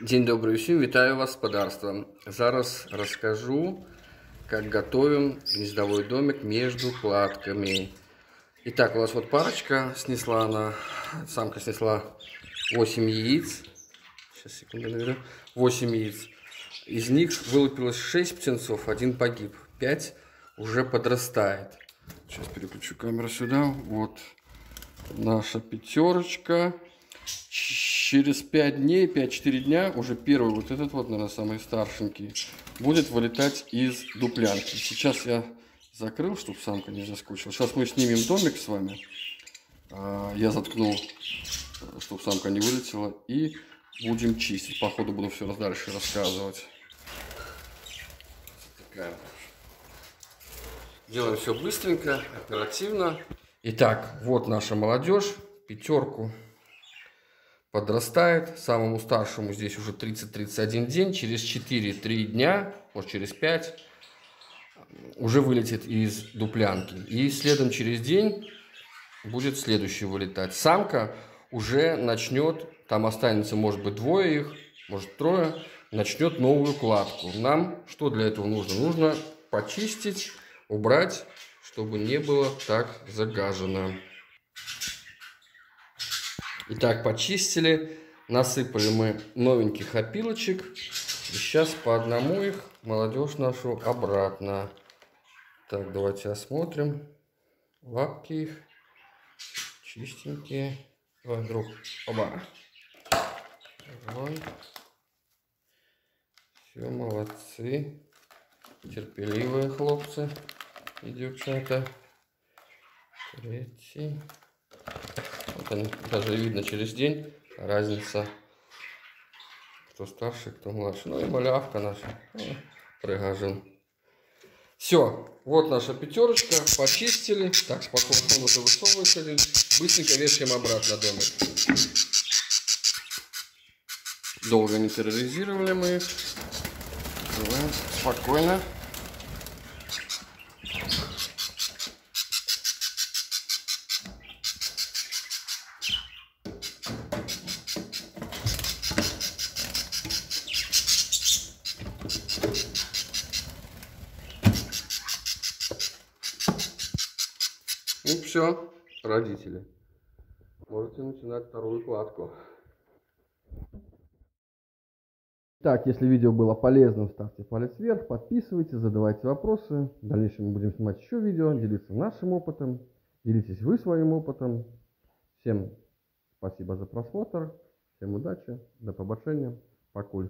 День добрий усім, вітаю вас, господарство. Зараз расскажу, как готовим гнездовой домик между кладками. Итак, у нас вот парочка снесла она, самка снесла 8 яиц. Сейчас, секунду, наведу. 8 яиц. Из них вылупилось 6 птенцов, один погиб. 5 уже подрастает. Сейчас переключу камеру сюда. Вот наша пятерочка. Через 5 дней, 5-4 дня, уже первый, вот этот вот, наверное, самый старшенький, будет вылетать из дуплянки. Сейчас я закрыл, чтобы самка не заскучила. Сейчас мы снимем домик с вами. А, я заткнул, чтобы самка не вылетела. И будем чистить. По ходу буду все дальше рассказывать. Делаем все быстренько, оперативно. Итак, вот наша молодежь. Пятерку подрастает. Самому старшему здесь уже 30-31 день. Через 4-3 дня, может через 5, уже вылетит из дуплянки. И следом через день будет следующий вылетать. Самка уже начнет, там останется может быть двое их, может трое, начнет новую кладку. Нам что для этого нужно? Нужно почистить, убрать, чтобы не было так загажено. Итак, почистили, насыпали мы новеньких опилочек. И сейчас по одному их молодежь нашу обратно. Так, давайте осмотрим. Лапки их чистенькие. Давай, друг. Оба. Давай. Все, молодцы. Терпеливые хлопцы и девчата. Третий. Они, даже видно через день разница, кто старше, кто младше. Ну и малявка наша, ну, пригажен. Все, вот наша пятерочка, почистили. Так, спокойно комнаты высовывается. Быстренько вешаем обратно домик. Долго не терроризировали мы их. Спокойно. Все, родители. Можете начинать вторую кладку. Так, если видео было полезным, ставьте палец вверх, подписывайтесь, задавайте вопросы. В дальнейшем мы будем снимать еще видео, делиться нашим опытом. Делитесь вы своим опытом. Всем спасибо за просмотр. Всем удачи, до побачення, покуль.